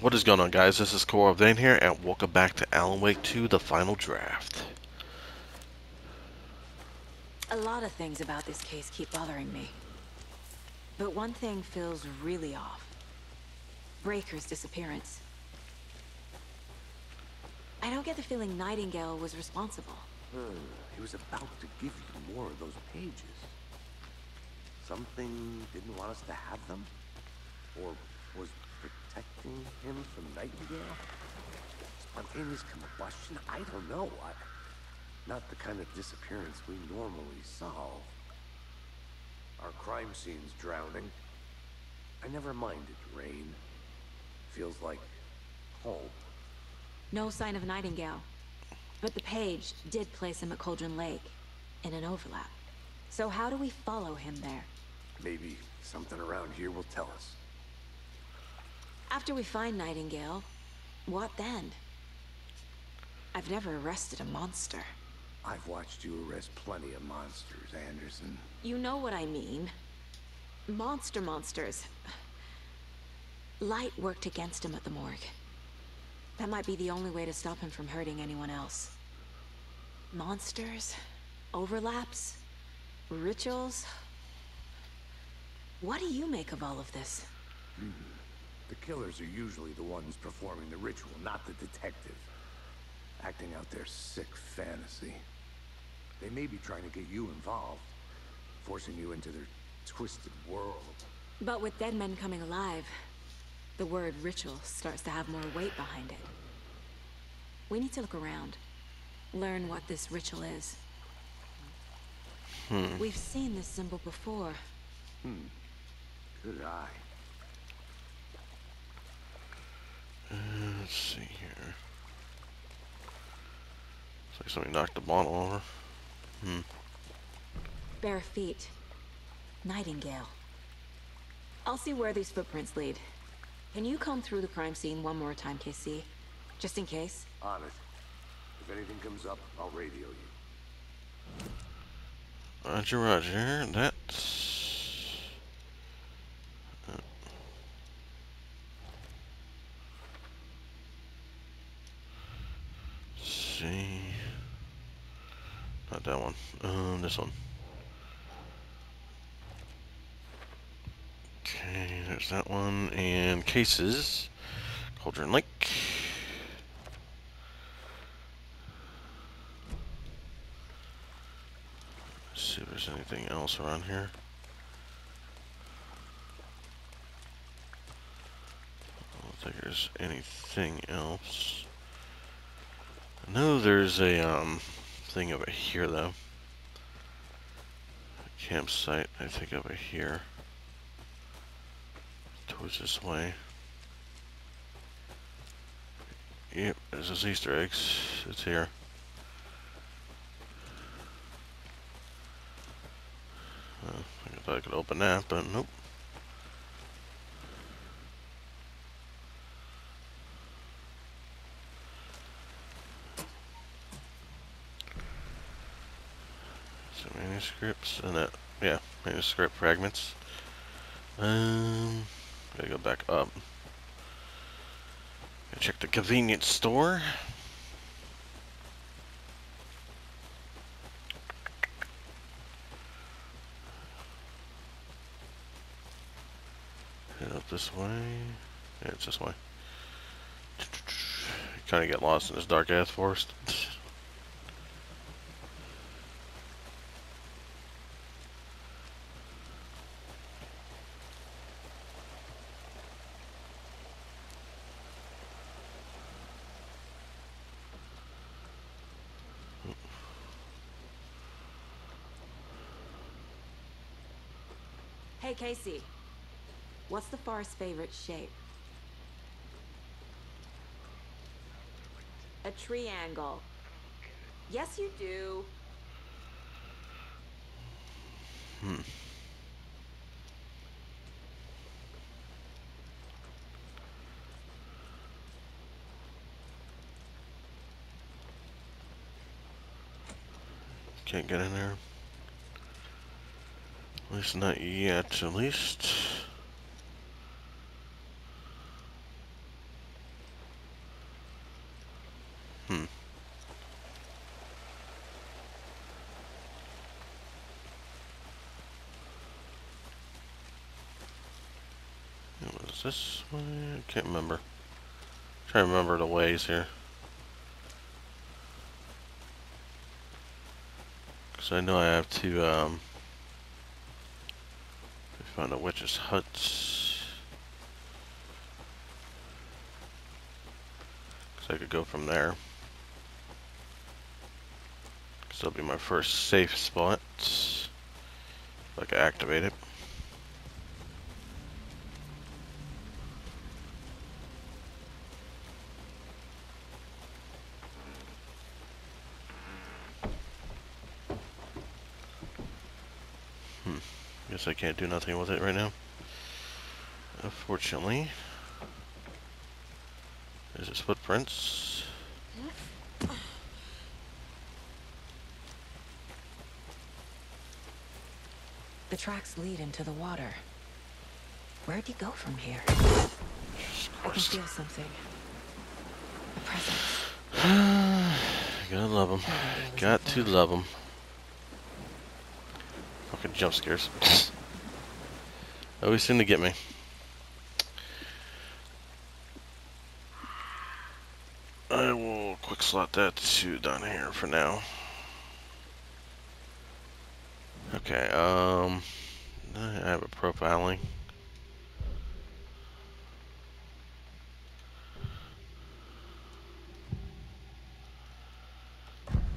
What is going on guys, this is Kuro Vein here, and welcome back to Alan Wake 2, the final draft. A lot of things about this case keep bothering me. But one thing feels really off. Breaker's disappearance. I don't get the feeling Nightingale was responsible. Hmm, he was about to give you more of those pages. Something didn't want us to have them? Or was protecting him from Nightingale? Spontaneous combustion? I don't know. I, not the kind of disappearance we normally solve. Our crime scene's drowning. I never minded rain. Feels like home. No sign of Nightingale. But the page did place him at Cauldron Lake, in an overlap. So how do we follow him there? Maybe something around here will tell us. After we find Nightingale, what then? I've never arrested a monster. I've watched you arrest plenty of monsters, Anderson. You know what I mean. Monster monsters. Light worked against him at the morgue. That might be the only way to stop him from hurting anyone else. Monsters? Overlaps? Rituals? What do you make of all of this? Hmm. The killers are usually the ones performing the ritual, not the detective. Acting out their sick fantasy. They may be trying to get you involved, forcing you into their twisted world. But with dead men coming alive, the word ritual starts to have more weight behind it. We need to look around. Learn what this ritual is. Hmm. We've seen this symbol before. Hmm. Good eye. Let's see here. Looks like somebody knocked the bottle over. Hmm. Bare feet. Nightingale. I'll see where these footprints lead. Can you comb through the crime scene one more time, Casey? Just in case? On it. If anything comes up, I'll radio you. Roger, roger. That's... Uh, see... Not that one. Um, this one. Okay, there's that one. And cases. Cauldron Lake. Let's see if there's anything else around here. I don't think there's anything else. I know there's a um, thing over here though. Campsite, I think over here. Towards this way. Yep, there's those Easter eggs. It's here. I thought I could open that, but nope. Manuscripts and that, yeah, manuscript fragments. Um, gotta go back up. Gotta check the convenience store. Head up this way. Yeah, it's this way. Kind of get lost in this dark ass forest. Hey, Casey. What's the forest's favorite shape? A triangle. Yes, you do. Hmm. Can't get in there. At least not yet, at least. Hmm. Was this way? I can't remember. I'm trying to remember the ways here. Because I know I have to, um, find a witch's hut. Because I could go from there. Because that'll be my first safe spot. If I can activate it. Guess I can't do nothing with it right now. Unfortunately. There's its footprints. The tracks lead into the water. Where'd he go from here? I can feel something. A presence. Gotta love them. Got to love them. Fucking jump scares. Always seem to get me. I will quick slot that to down here for now. Okay, um, I have a profiling.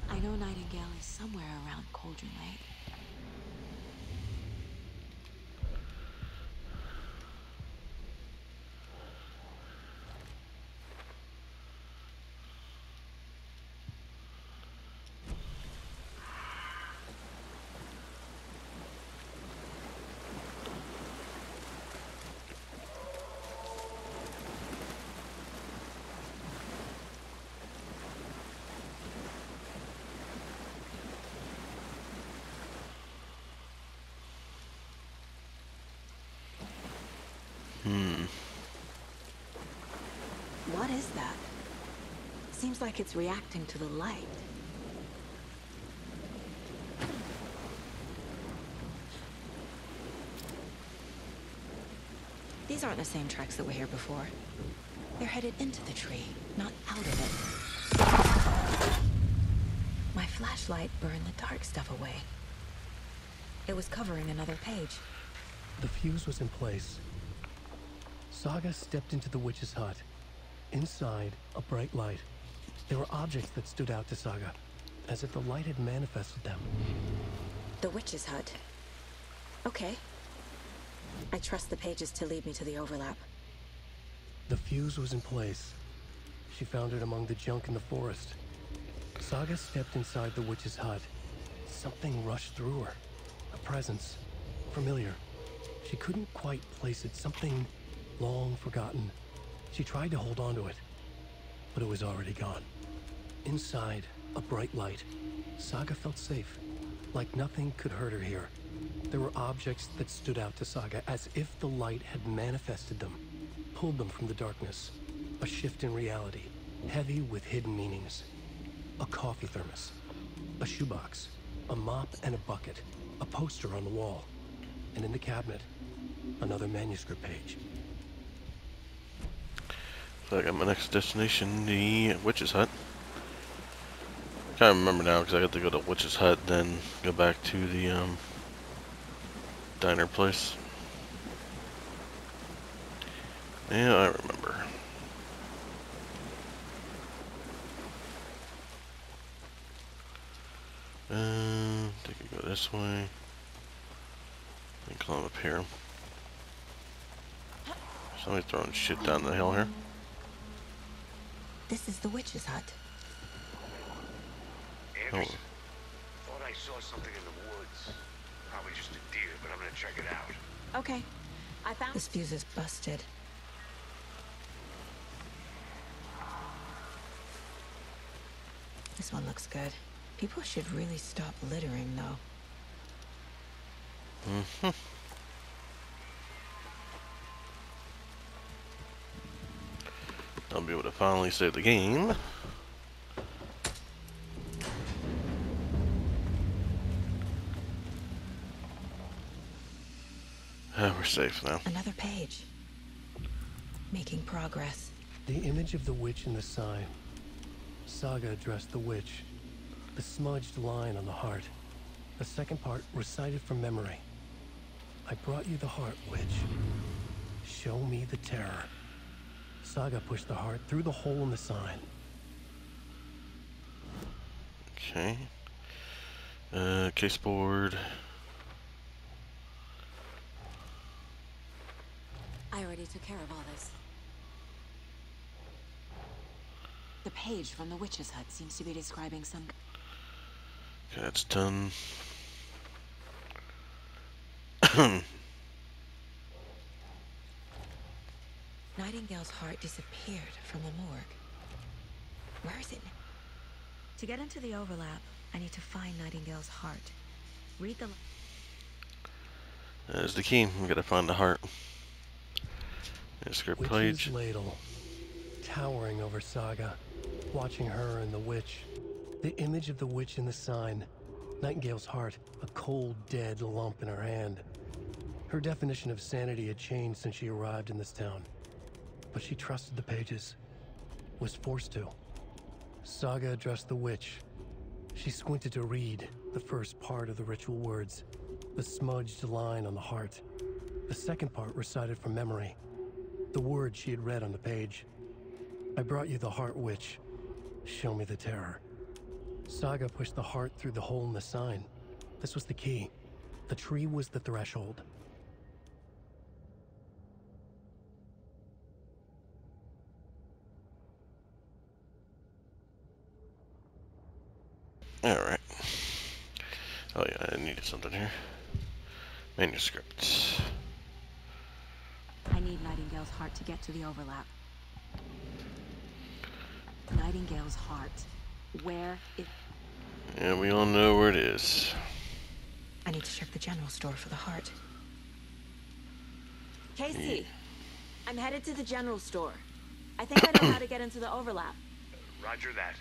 I know Nightingale is somewhere around Cauldron Lake. Hmm. What is that? Seems like it's reacting to the light. These aren't the same tracks that were here before. They're headed into the tree, not out of it. My flashlight burned the dark stuff away. It was covering another page. The fuse was in place. Saga stepped into the witch's hut. Inside, a bright light. There were objects that stood out to Saga, as if the light had manifested them. The witch's hut. Okay. I trust the pages to lead me to the overlap. The fuse was in place. She found it among the junk in the forest. Saga stepped inside the witch's hut. Something rushed through her. A presence. Familiar. She couldn't quite place it. Something long forgotten. She tried to hold on to it, but it was already gone. Inside, a bright light. Saga felt safe, like nothing could hurt her here. There were objects that stood out to Saga as if the light had manifested them, pulled them from the darkness. A shift in reality, heavy with hidden meanings. A coffee thermos, a shoebox, a mop and a bucket, a poster on the wall, and in the cabinet, another manuscript page. So I got my next destination, the Witch's Hut. Can't remember now because I got to go to Witch's Hut, then go back to the um, diner place. Yeah, I remember. Uh, think I go this way. And climb up here. Somebody throwing shit down the hill here. This is the witch's hut. Anderson, thought I saw something in the woods. Probably just a deer, but I'm gonna check it out. Okay. I found this fuse is busted. This one looks good. People should really stop littering, though. Mm-hmm. I'll be able to finally save the game. Ah, we're safe now. Another page. making progress. The image of the witch in the sign. Saga addressed the witch. The smudged line on the heart. The second part recited from memory. I brought you the heart, witch. Show me the terror. Saga pushed the heart through the hole in the sign. Okay. Uh, case board. I already took care of all this. The page from the witch's hut seems to be describing some... Okay, that's done. Nightingale's heart disappeared from the morgue. Where is it? To get into the overlap, I need to find Nightingale's heart. Read the... There's the key. We gotta find the heart. Script Witch's page. ladle, towering over Saga, watching her and the witch. The image of the witch in the sign. Nightingale's heart, a cold, dead lump in her hand. Her definition of sanity had changed since she arrived in this town. But she trusted the pages. Was forced to. Saga addressed the witch. She squinted to read the first part of the ritual words, the smudged line on the heart. The second part recited from memory, the words she had read on the page. I brought you the heart witch. Show me the terror. Saga pushed the heart through the hole in the sign. This was the key. The tree was the threshold. Alright. Oh yeah, I needed something here. Manuscript. I need Nightingale's heart to get to the overlap. Nightingale's heart. Where is... It? Yeah, we all know where it is. I need to check the general store for the heart. Casey! I'm headed to the general store. I think I know how to get into the overlap. Roger that.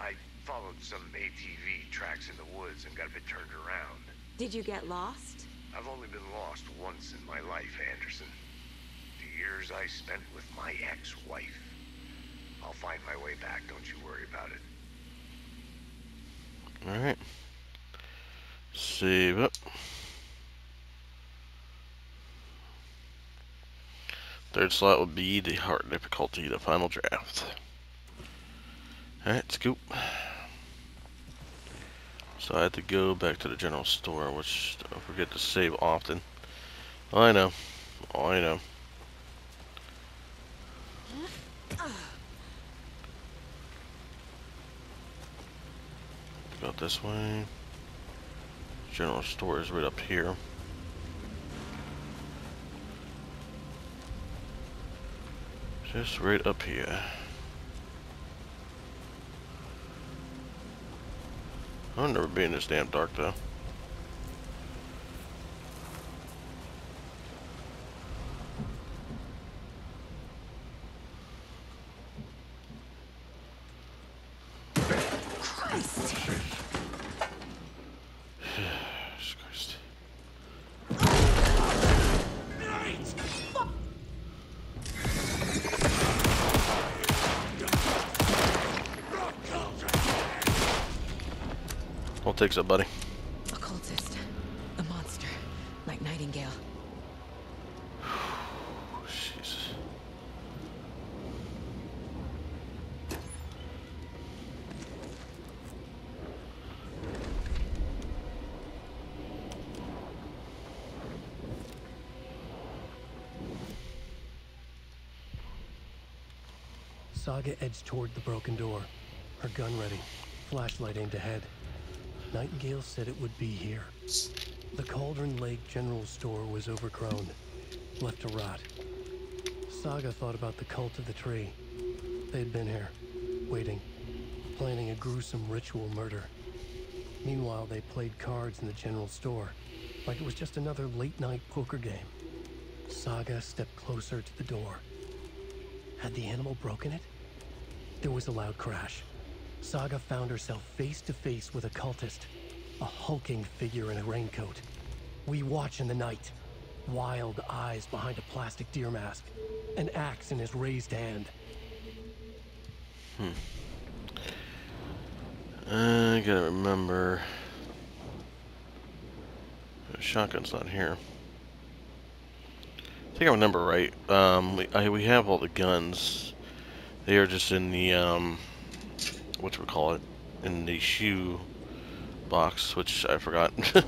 I followed some ATV tracks in the woods and got a bit turned around. Did you get lost? I've only been lost once in my life, Anderson. Years I spent with my ex-wife. I'll find my way back, don't you worry about it. Alright. Save up. Third slot would be the hard difficulty, the final draft. Alright, scoop. So I had to go back to the general store, which don't forget to save often. I know. I know. Go this way. General store is right up here. Just right up here. I'll never be in this damn dark though. What takes up, buddy? Occultist. A monster. Like Nightingale. Oh, Jesus. Saga edged toward the broken door, her gun ready, flashlight aimed ahead. Nightingale said it would be here. The Cauldron Lake General Store was overgrown, left to rot. Saga thought about the cult of the tree. They'd been here, waiting, planning a gruesome ritual murder. Meanwhile, they played cards in the general store, like it was just another late-night poker game. Saga stepped closer to the door. Had the animal broken it? There was a loud crash. Saga found herself face to face with a cultist, a hulking figure in a raincoat. We watch in the night, wild eyes behind a plastic deer mask, an axe in his raised hand. Hmm. I gotta remember. Shotgun's not here. I think I remember right. Um, we, I, we have all the guns. They are just in the, um, what we call it, in the shoe box, which I forgot.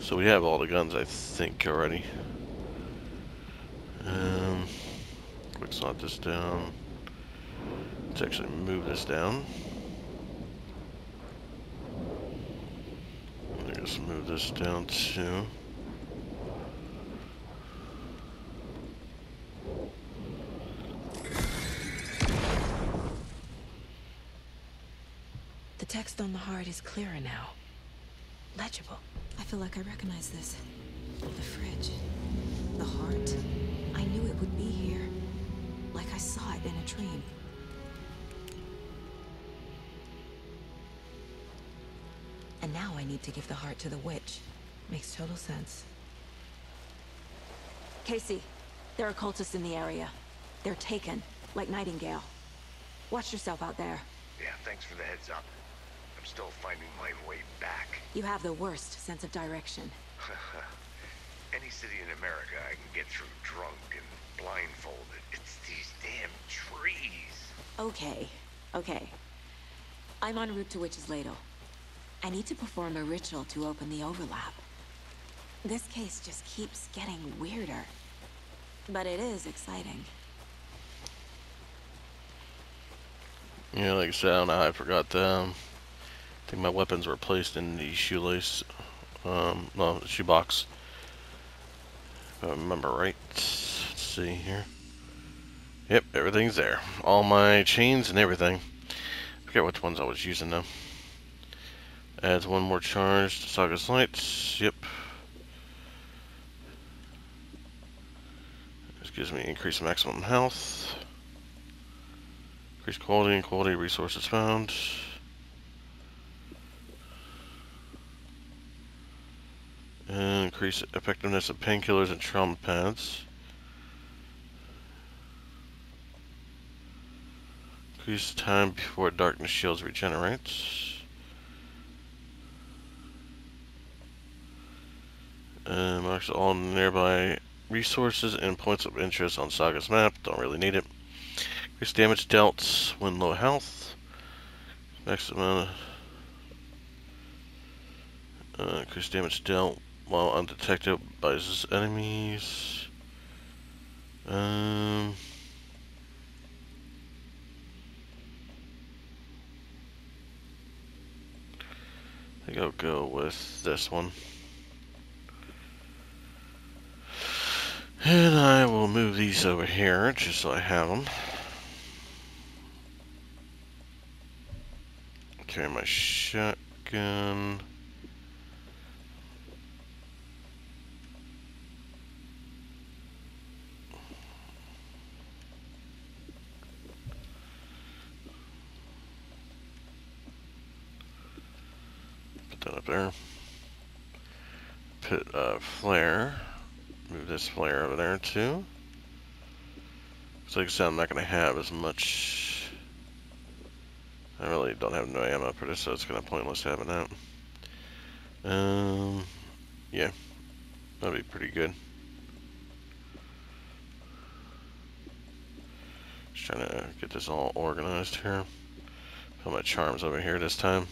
so we have all the guns, I think, already. Um, slot this down. Let's actually move this down. Let's move this down too. The text on the heart is clearer now. Legible. I feel like I recognize this. The fridge. The heart. I knew it would be here. Like I saw it in a dream. And now I need to give the heart to the witch. Makes total sense. Casey, there are cultists in the area. They're taken, like Nightingale. Watch yourself out there. Yeah, thanks for the heads up. I'm still finding my way back. You have the worst sense of direction. Any city in America I can get through drunk and blindfolded. It's these damn trees. Okay, okay. I'm en route to Witch's Ladle. I need to perform a ritual to open the overlap. This case just keeps getting weirder. But it is exciting. Yeah, like I said, I don't know how I forgot that. I think my weapons were placed in the shoelace, um, no, shoebox. If I remember right. Let's see here. Yep, everything's there. All my chains and everything. I forget which ones I was using though. Adds one more charge to Saga's Lights. Yep. This gives me increased maximum health. Increased quality and quality resources found. And increase effectiveness of painkillers and trauma pads. Increase time before darkness shields regenerates. Uh, marks all nearby resources and points of interest on Saga's map. Don't really need it. Increase damage dealt when low health. Next amount of uh, increase damage dealt while undetected by his enemies. Um. I think I'll go with this one. And I will move these over here just so I have them. Carry my shotgun. That up there. Put a flare. Move this flare over there too. So like I said, I'm not going to have as much... I really don't have no ammo for this, so it's kind of pointless having that. Um, yeah, that'd be pretty good. Just trying to get this all organized here. Put my charms over here this time.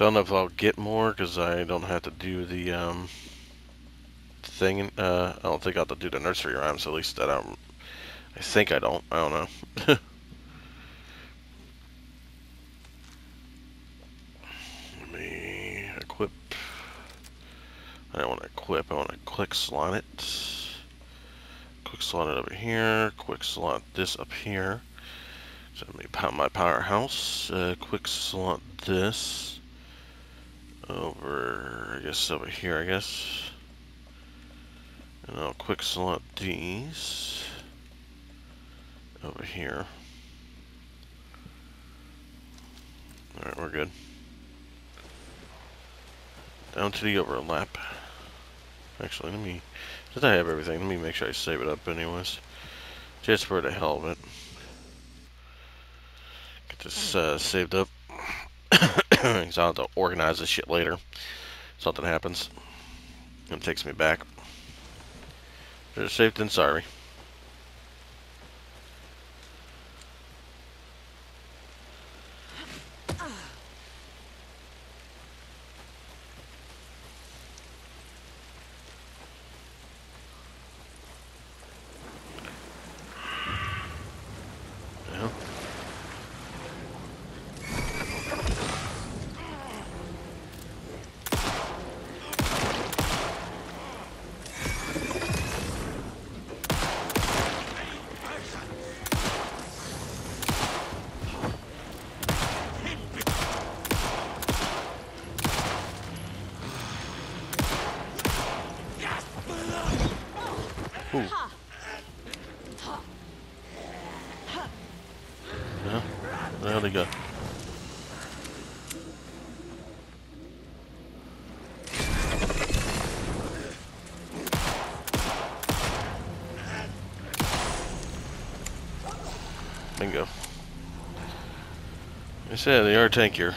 I don't know if I'll get more, because I don't have to do the, um, thing. Uh, I don't think I'll have to do the nursery rhymes. At least I don't. I think I don't. I don't know. Let me equip. I don't want to equip. I want to quick slot it. Quick slot it over here. Quick slot this up here. So let me pop my powerhouse. Uh, quick slot this over. I guess over here. I guess. And I'll quick slot these over here. Alright, we're good. Down to the overlap. Actually, let me... Since I have everything, let me make sure I save it up anyways. Just for the hell of it. Get this uh, saved up. Because I'll have to organize this shit later. Something happens. And it takes me back. Better safe than sorry. Yeah. Ooh. Yeah, there they go. Bingo. I said they are tankier.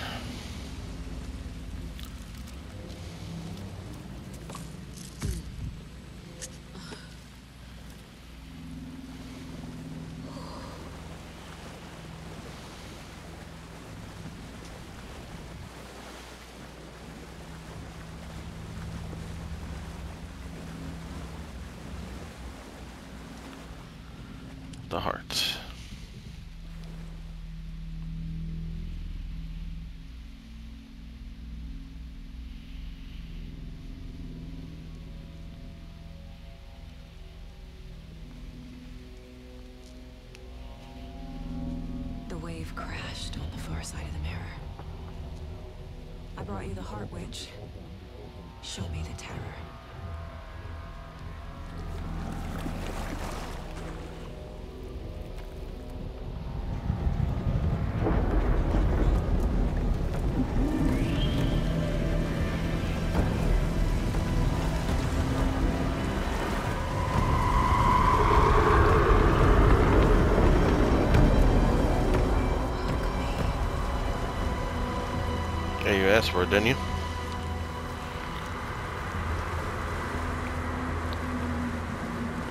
For it, didn't you?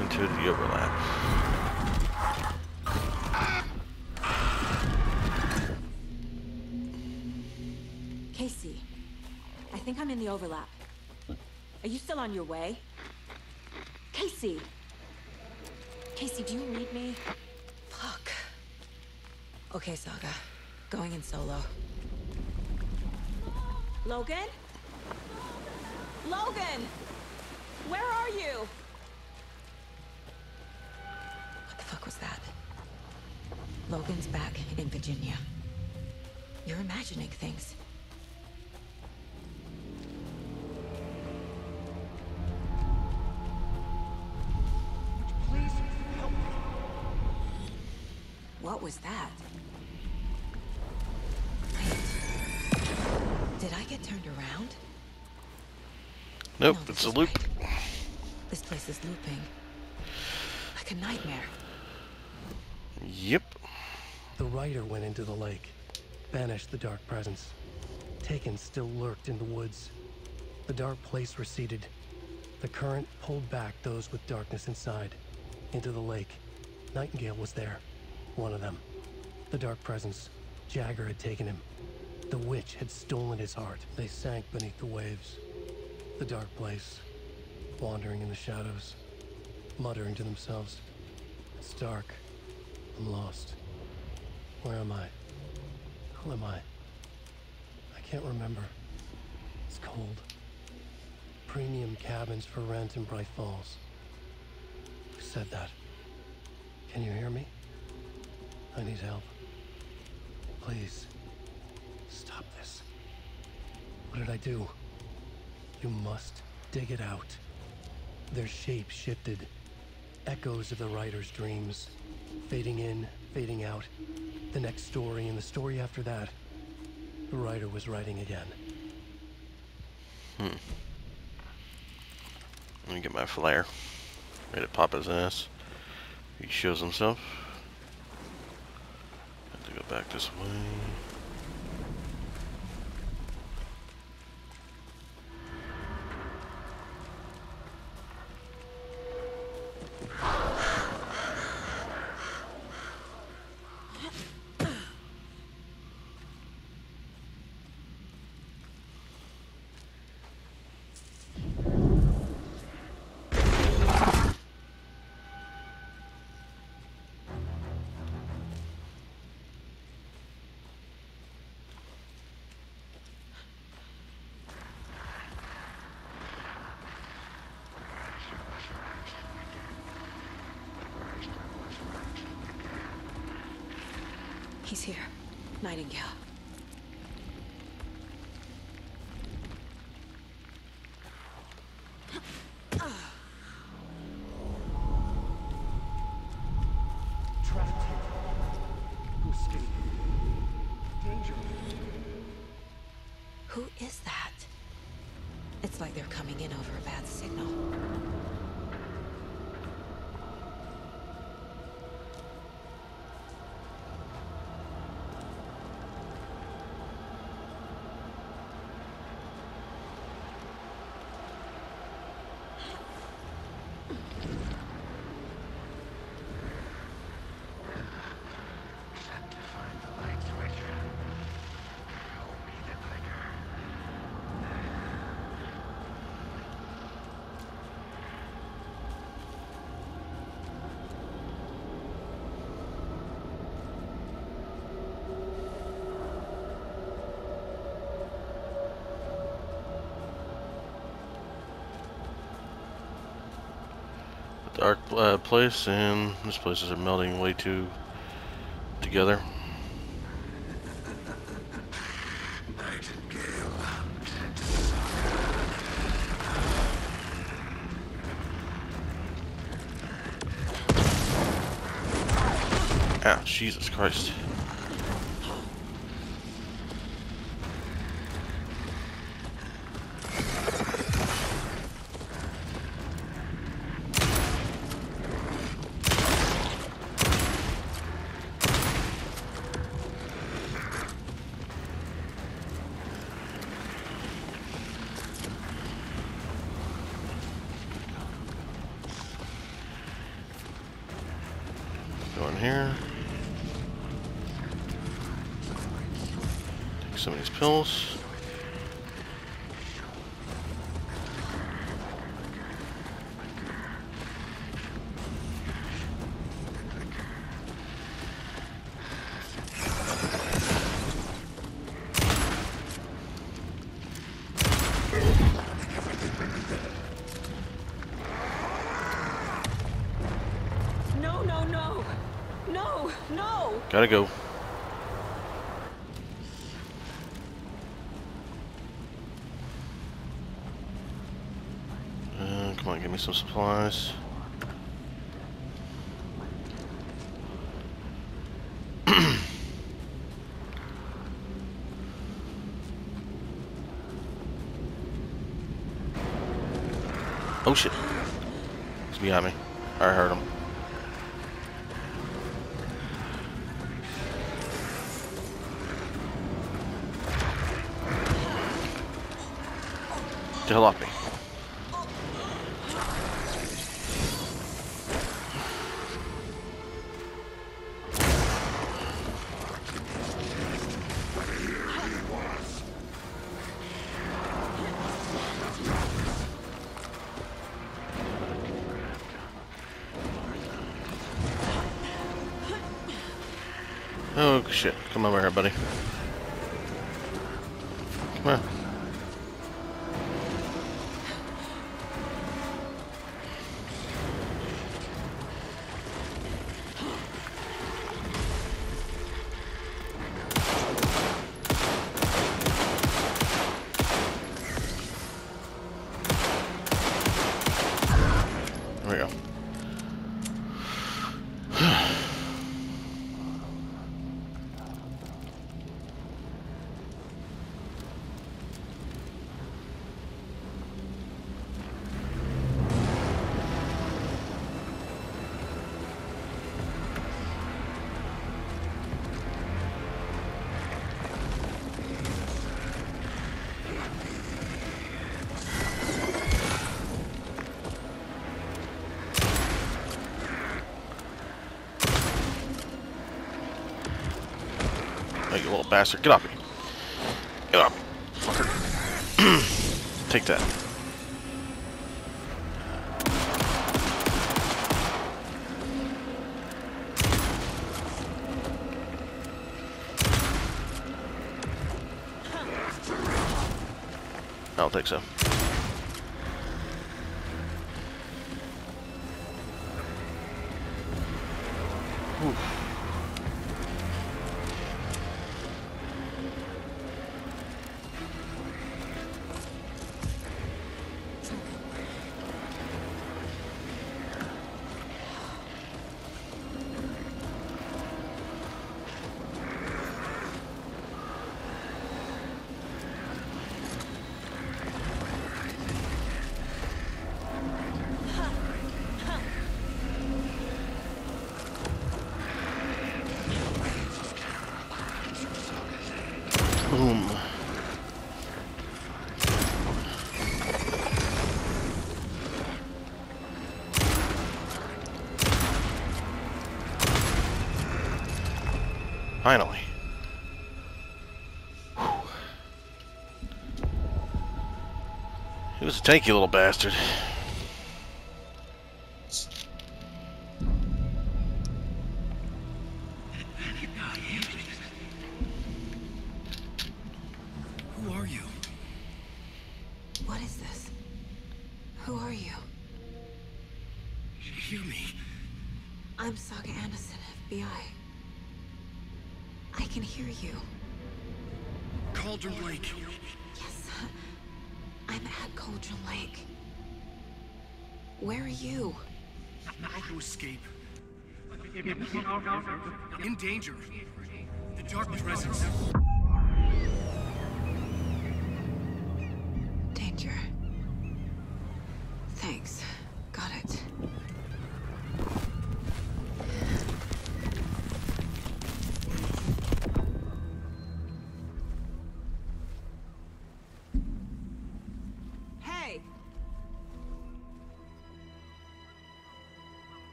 Into the overlap. Casey, I think I'm in the overlap. Are you still on your way? Casey! Casey, do you read me? Fuck. Okay, Saga. Going in solo. Logan? Logan! Where are you? What the fuck was that? Logan's back in Virginia. You're imagining things. What was that? Nope, No, it's a loop. right. This place is looping. Like a nightmare. Yep. The rider went into the lake, banished the dark presence. Taken still lurked in the woods. The dark place receded. The current pulled back those with darkness inside, into the lake. Nightingale was there, one of them. The dark presence, Jagger had taken him. The witch had stolen his heart. They sank beneath the waves. The dark place, wandering in the shadows, muttering to themselves. It's dark. I'm lost. Where am I? Who am I? I can't remember. It's cold. Premium cabins for rent in Bright Falls. Who said that? Can you hear me? I need help. Please. Stop this. What did I do? You must dig it out. Their shape shifted. Echoes of the writer's dreams. Fading in, fading out. The next story and the story after that. The writer was writing again. Hmm. Let me get my flare. Ready to pop his ass. He shows himself. Have to go back this way. Nightingale. Who is that? It's like they're coming in over a bad signal. Dark uh, place, and this places are melting way too together. Ah, Jesus Christ. Gotta go. Uh, come on, give me some supplies. oh shit. He's behind me. I heard him. The You little bastard. Get off me. Get off. Fucker. Take that. I don't think so. He you little bastard. Who are you? What is this? Who are you? Hear me. I'm Saga Anderson, FBI. I can hear you. Cauldron Lake. I'm at Cauldron Lake. Where are you? How to escape. In danger. The dark presence.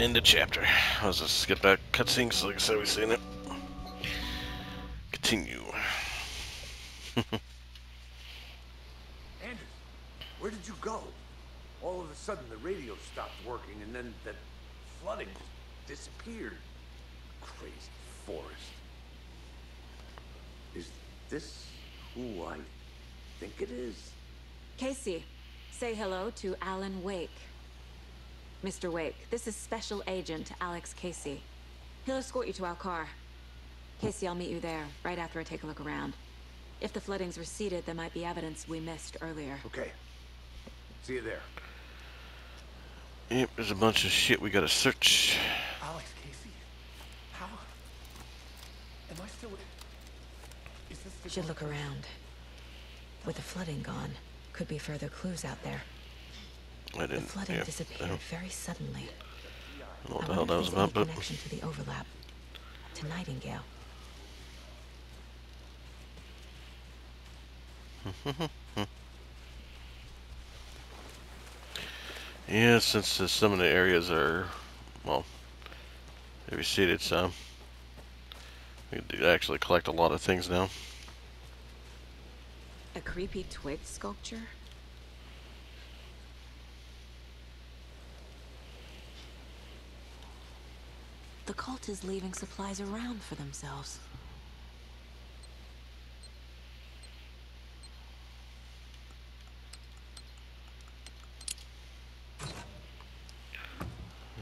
End the chapter. Let's just skip back cutscenes like I said we've seen it. Continue. Anders, where did you go? All of a sudden the radio stopped working and then that flooding just disappeared. Crazy forest. Is this who I think it is? Casey, say hello to Alan Wake. Mr. Wake, this is Special Agent Alex Casey. He'll escort you to our car. Casey, I'll meet you there, right after I take a look around. If the flooding's receded, there might be evidence we missed earlier. Okay. See you there. Yep, there's a bunch of shit we gotta search. Alex Casey. How? Am I still? Is this the Should look around. With the flooding gone, could be further clues out there. I The didn't. flooding yeah, disappeared I don't very suddenly. know what I the hell wonder that if was about, but connection to the overlap. To Nightingale. yeah, since uh, some of the areas are, well, they receded some. We can actually collect a lot of things now. A creepy twig sculpture? Cult is leaving supplies around for themselves.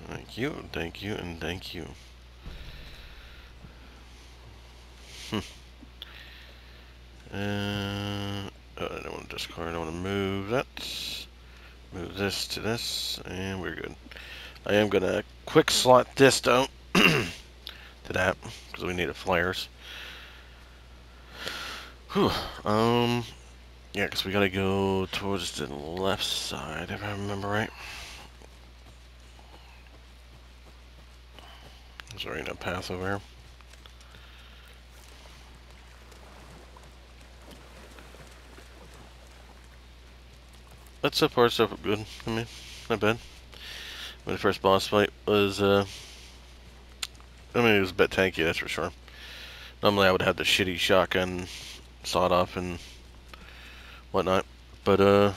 Thank you, thank you, and thank you. Hmm. uh, oh, I don't want to discard. I want to move that. Move this to this, and we're good. I am gonna quick slot this down to that because we need a flares. Whew. Um. Yeah, because we gotta go towards the left side, if I remember right. Is there ain't path over here? But so far, so good. I mean, not bad. My first boss fight was uh, I mean, it was a bit tanky, that's for sure. Normally I would have the shitty shotgun sawed off and whatnot. But, uh,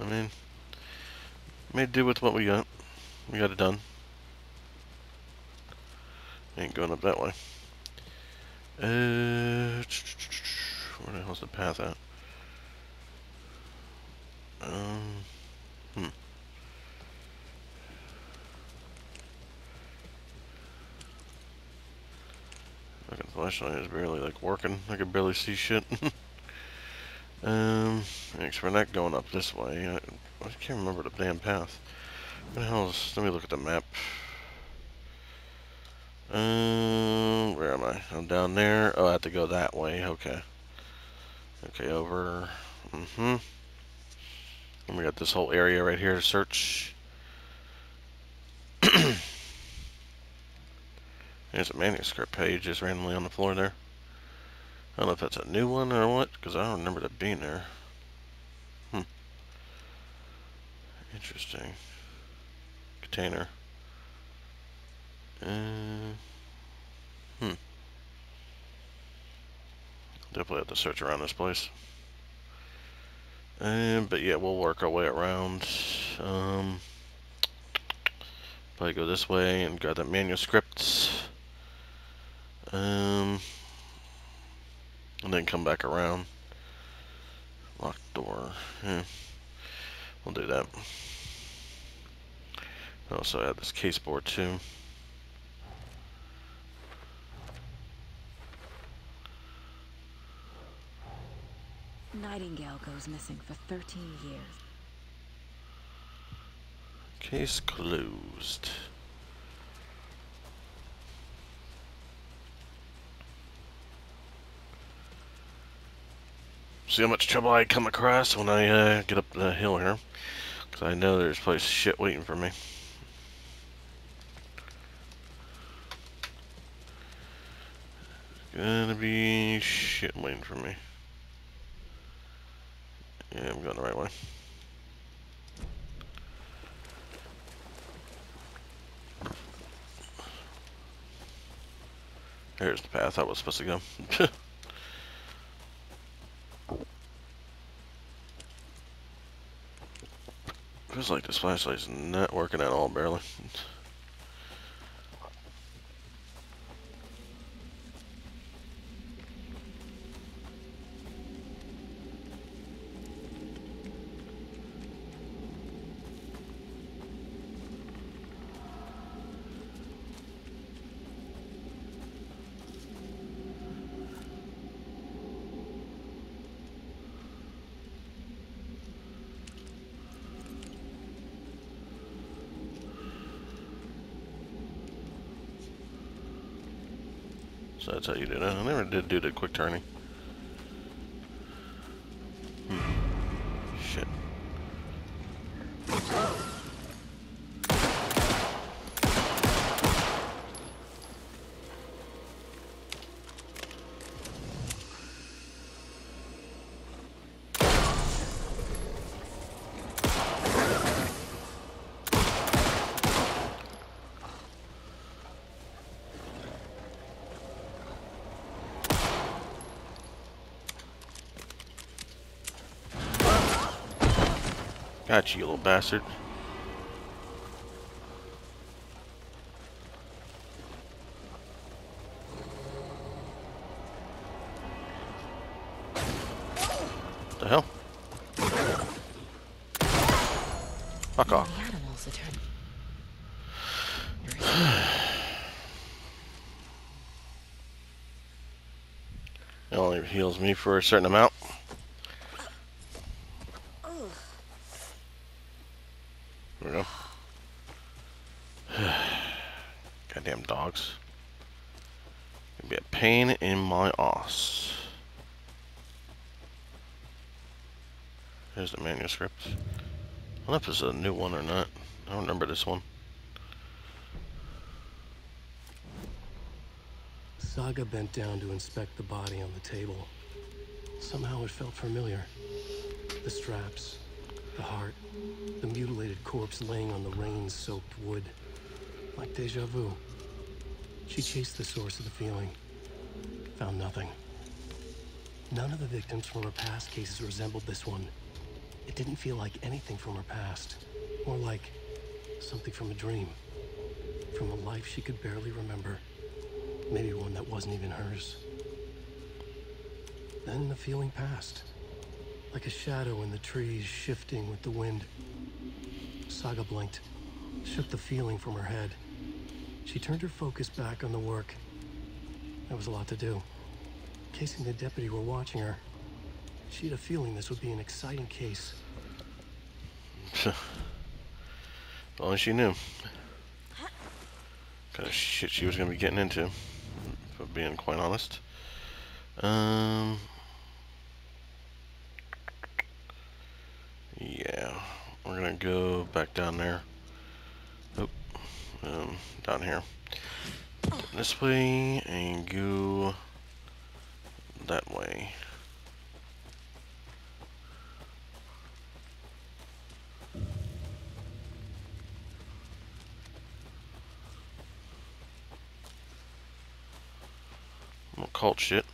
I mean, made do with what we got. We got it done. Ain't going up that way. Uh, where the hell's the path at? Um, hmm. Fucking flashlight is barely like working. I can barely see shit. um, thanks for not going up this way. I, I can't remember the damn path. What the hell is, let me look at the map. Um, where am I? I'm down there. Oh, I have to go that way. Okay. Okay, over. Mm-hmm. And we got this whole area right here to search. There's a manuscript page just randomly on the floor there. I don't know if that's a new one or what, because I don't remember that being there. Hmm. Interesting. Container. Uh, hmm. Definitely have to search around this place. Um, but yeah, we'll work our way around. Um, probably go this way and grab the manuscripts. Um, and then come back around. Locked door. Yeah, we'll do that. Also add this case board too. Nightingale goes missing for 13 years. Case closed. See how much trouble I come across when I uh, get up the hill here. Because I know there's probably shit waiting for me. Gonna be shit waiting for me. Yeah, I'm going the right way. Here's the path I was supposed to go. Feels like this flashlight's not working at all, barely. That's how you do that. I never did do the quick turning. Hmm. Shit. Got you, you little bastard. What the hell? Fuck off. animals. It only heals me for a certain amount. There we go. Goddamn dogs. Gonna be a pain in my ass. I don't know if it's a new one or not. I don't remember this one. Saga bent down to inspect the body on the table. Somehow it felt familiar. The straps, the heart, the mutilated corpse laying on the rain-soaked wood. Like deja vu. She chased the source of the feeling. Found nothing. None of the victims from her past cases resembled this one. It didn't feel like anything from her past. More like something from a dream. From a life she could barely remember. Maybe one that wasn't even hers. Then the feeling passed. Like a shadow in the trees shifting with the wind. Saga blinked, shook the feeling from her head. She turned her focus back on the work. There was a lot to do. Casey and the deputy were watching her. She had a feeling this would be an exciting case. If only she knew. Kind of shit she was going to be getting into, for being quite honest. Um. Yeah, we're gonna go back down there. Oh, um, down here. This way and go that way. More cult shit.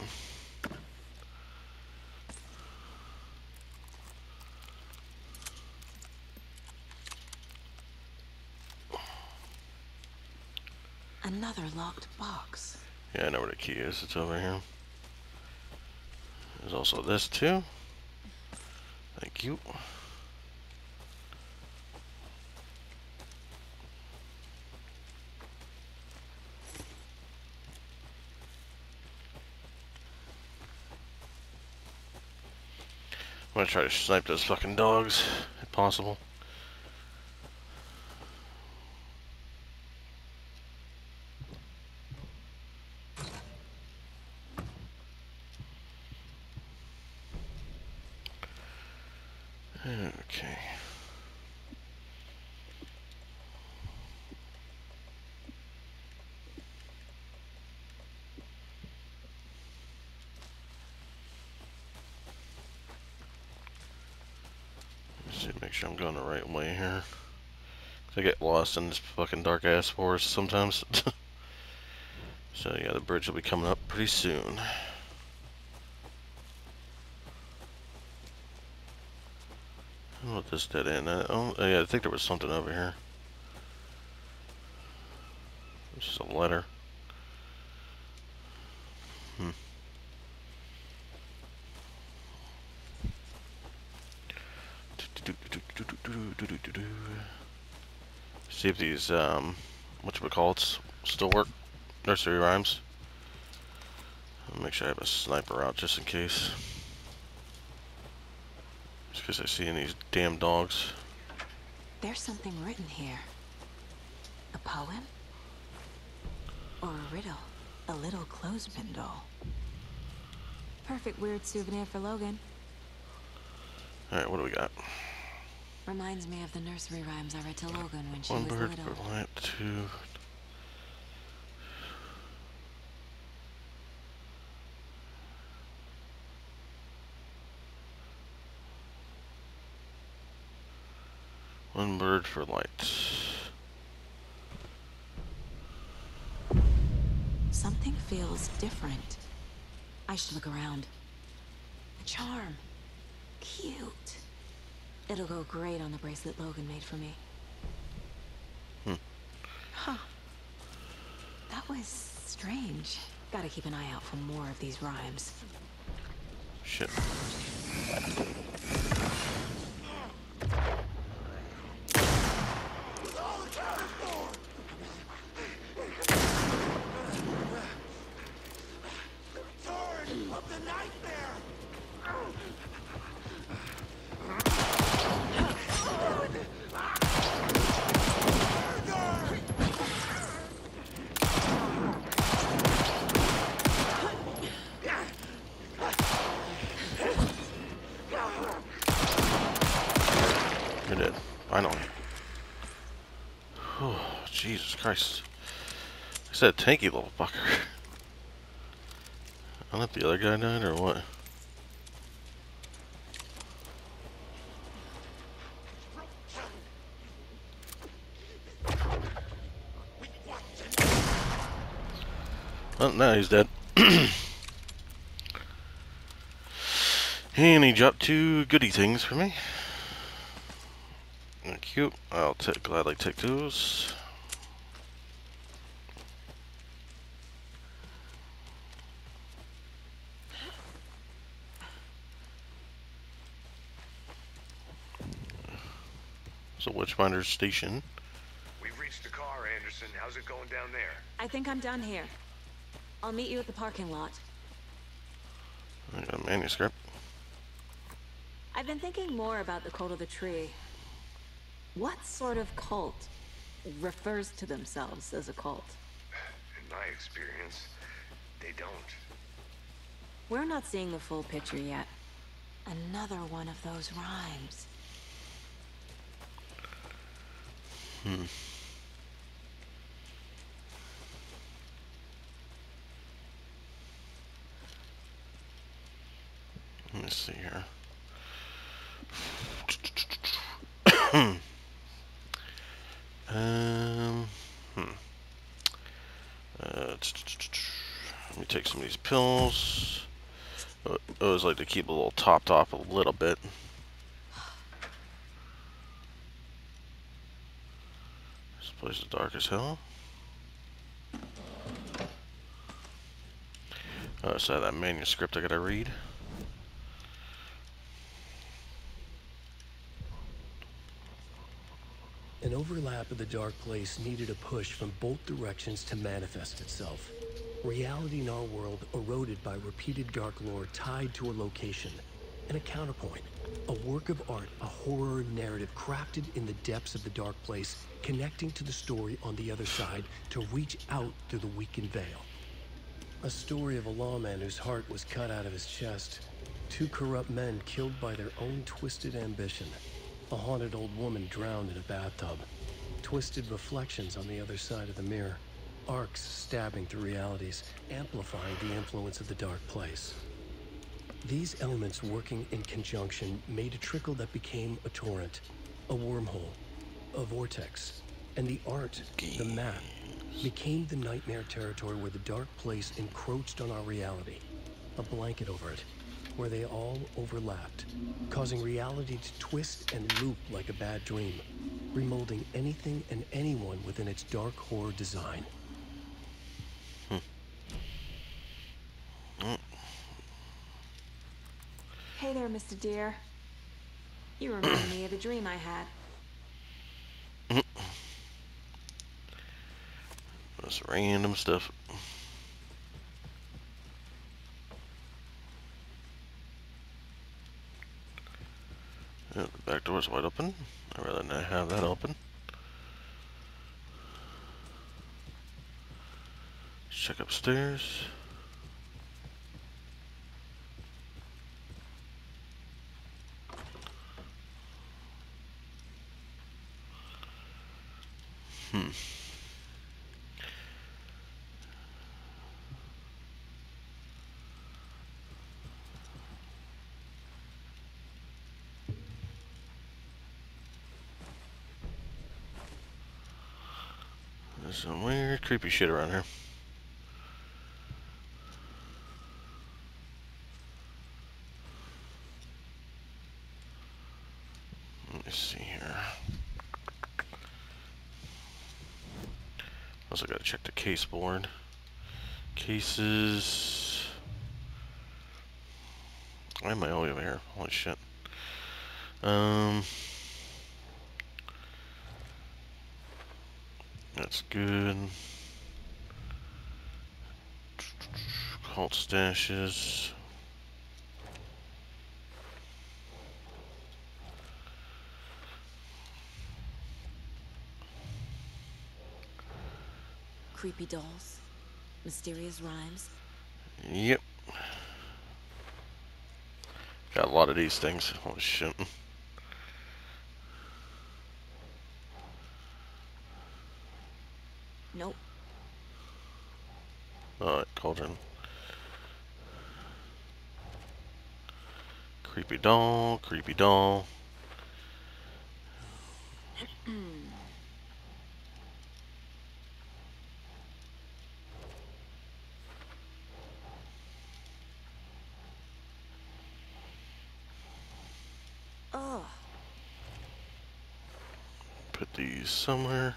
Another locked box. Yeah, I know where the key is. It's over here. There's also this too. Thank you. Gonna try to snipe those fucking dogs, if possible. Okay. Let's see, make sure I'm going the right way here. 'Cause I get lost in this fucking dark ass forest sometimes. so yeah, the bridge will be coming up pretty soon. I don't know what this dead end. I, oh, yeah, I think there was something over here. This is a letter. Hmm. See if these, um, whatchamacallits still work. Nursery rhymes. I'll make sure I have a sniper out just in case. Just because I see any these damn dogs. There's something written here. A poem? Or a riddle? A little clothespin doll. Perfect weird souvenir for Logan. Alright, what do we got? Reminds me of the nursery rhymes I read to Logan when she One was bird little. per light, two. One bird for light. Something feels different. I should look around. A charm. Cute. It'll go great on the bracelet Logan made for me. Hmm. Huh. That was strange. Gotta keep an eye out for more of these rhymes. Shit. You're dead. Finally. Oh, Jesus Christ. Is that tanky little fucker? I if the other guy died or what. Oh, now he's dead. and he dropped two goody things for me. Cute. I'll gladly take those. So Witchfinder's Station. We've reached the car, Anderson. How's it going down there? I think I'm done here. I'll meet you at the parking lot. I got a manuscript. I've been thinking more about the cult of the tree. What sort of cult refers to themselves as a cult? In my experience, they don't. We're not seeing the full picture yet. Another one of those rhymes. Hmm. Let me see here. um, hmm. Uh, let me take some of these pills. I always like to keep a little topped off a little bit. This place is dark as hell. Oh, so that manuscript I gotta read. Overlap of the dark place needed a push from both directions to manifest itself. Reality in our world eroded by repeated dark lore tied to a location. And a counterpoint. A work of art, a horror narrative crafted in the depths of the dark place, connecting to the story on the other side to reach out through the weakened veil. A story of a lawman whose heart was cut out of his chest. Two corrupt men killed by their own twisted ambition. A haunted old woman drowned in a bathtub. Twisted reflections on the other side of the mirror. Arcs stabbing through realities, amplifying the influence of the dark place. These elements working in conjunction made a trickle that became a torrent, a wormhole, a vortex, and the art, the map, became the nightmare territory where the dark place encroached on our reality. A blanket over it, where they all overlapped, causing reality to twist and loop like a bad dream, remolding anything and anyone within its dark horror design. Hey there, Mr. Deer. You remind me of a dream I had. That's random stuff. Back door's wide open. I'd rather not have that open. Let's check upstairs. Hmm. There's some weird, creepy shit around here. Let me see here. Also gotta check the case board. Cases. Why am I all over here? Holy shit. Um. That's good. Cult stashes. Creepy dolls. Mysterious rhymes. Yep. Got a lot of these things. Holy shit. Nope. Alright, cauldron. Creepy doll, creepy doll. Put these somewhere.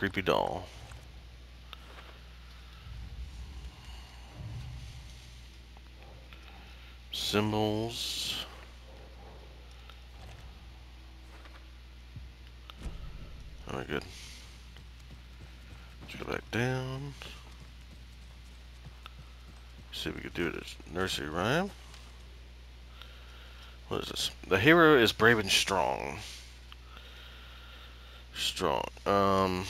Creepy doll. Symbols. Alright, good. Let's go back down. See if we could do it as nursery rhyme. What is this? The hero is brave and strong. Strong. Um,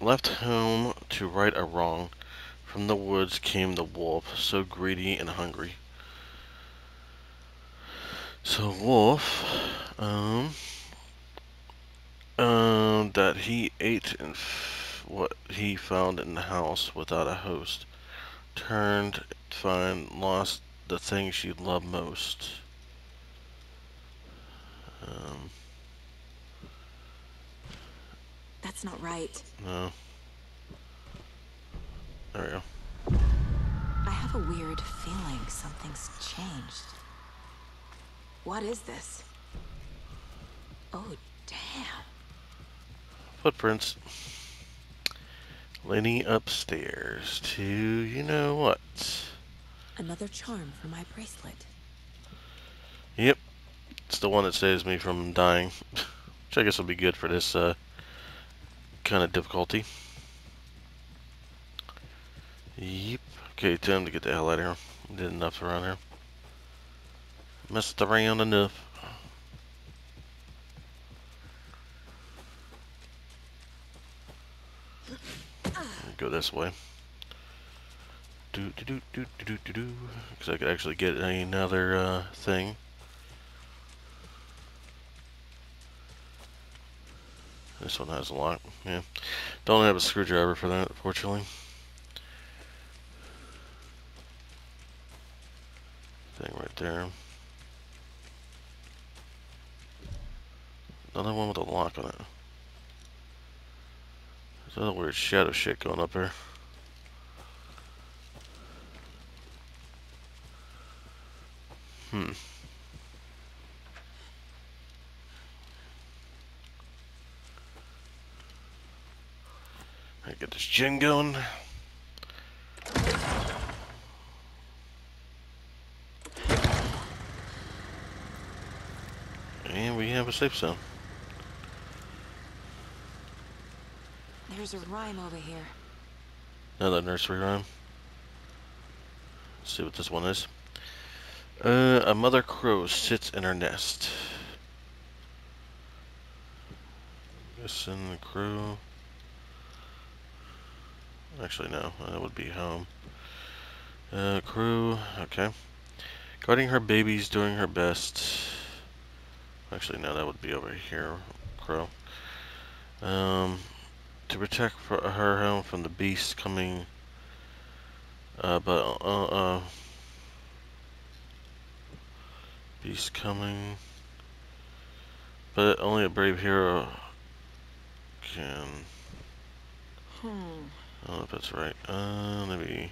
left home to right a wrong. From the woods came the wolf, so greedy and hungry. So wolf, um, um, that he ate and what he found in the house without a host. Turned, find, lost the thing she loved most. Um, That's not right. no. There we go. I have a weird feeling something's changed. What is this? Oh, damn. Footprints. Lenny upstairs to you know what. Another charm for my bracelet. Yep. It's the one that saves me from dying. Which I guess will be good for this uh, kind of difficulty. Yep. Okay, time to get the hell out of here. Did enough around here. Messed around enough. Go this way. Do do do do do do do. Because I could actually get another uh, thing. This one has a lock. Yeah. Don't have a screwdriver for that, fortunately. Thing right there. Another one with a lock on it. There's other weird shadow shit going up here. Hmm. I get this gin going. And we have a safe zone. There's a rhyme over here. Another nursery rhyme. Let's see what this one is. Uh, a mother crow sits in her nest. Listen, the crow. Actually, no. That would be home. Uh, crew. Okay. Guarding her babies, doing her best. Actually, no. That would be over here. Crow. Um, to protect her home from the beast coming. Uh, but uh, uh, beast coming. But only a brave hero can. Hmm. I don't know if that's right. Uh, maybe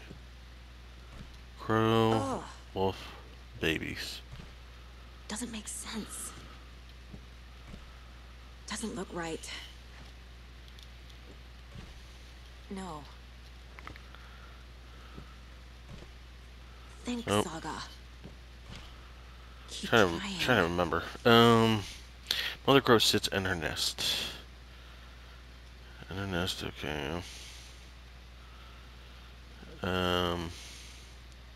crow, Ugh. wolf, babies. Doesn't make sense. Doesn't look right. No. Think, Nope. Saga. Keep Trying to, trying. trying to remember. Um, mother crow sits in her nest. In her nest, okay. Um,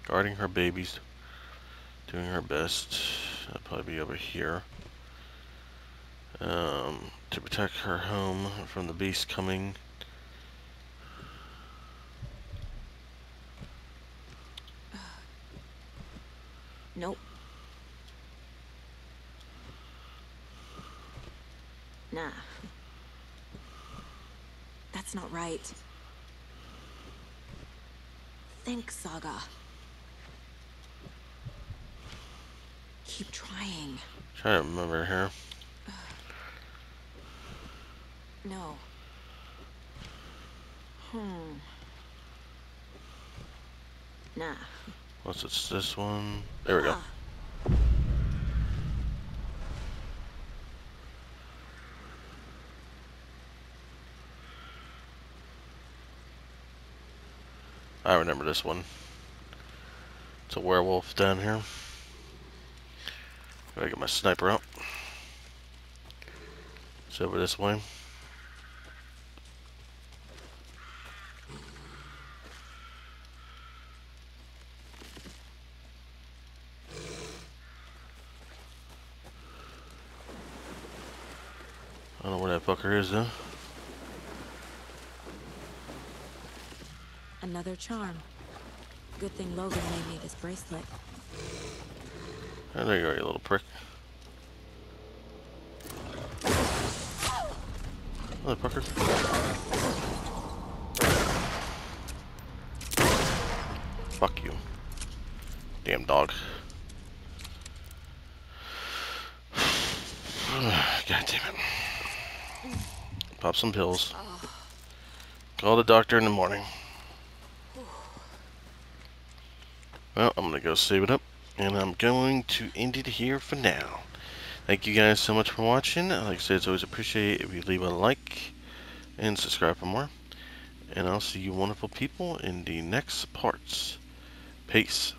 guarding her babies, doing her best. I'll probably be over here. Um, to protect her home from the beast coming. Nope. Nah. That's not right. Think, Saga. Keep trying. Trying to remember here. No. Hmm. Nah. What's it's this one? There we go. Ah, remember this one. It's a werewolf down here. Gotta get my sniper out. It's over this way. I don't know where that fucker is though. Another charm. Good thing Logan made me this bracelet. Oh, there you are, you little prick. Motherfucker. Fuck you. Damn dog. God damn it. Pop some pills. Call the doctor in the morning. Well, I'm gonna go save it up, and I'm going to end it here for now. Thank you guys so much for watching. Like I said, it's always appreciated if you leave a like and subscribe for more. And I'll see you wonderful people in the next parts. Peace.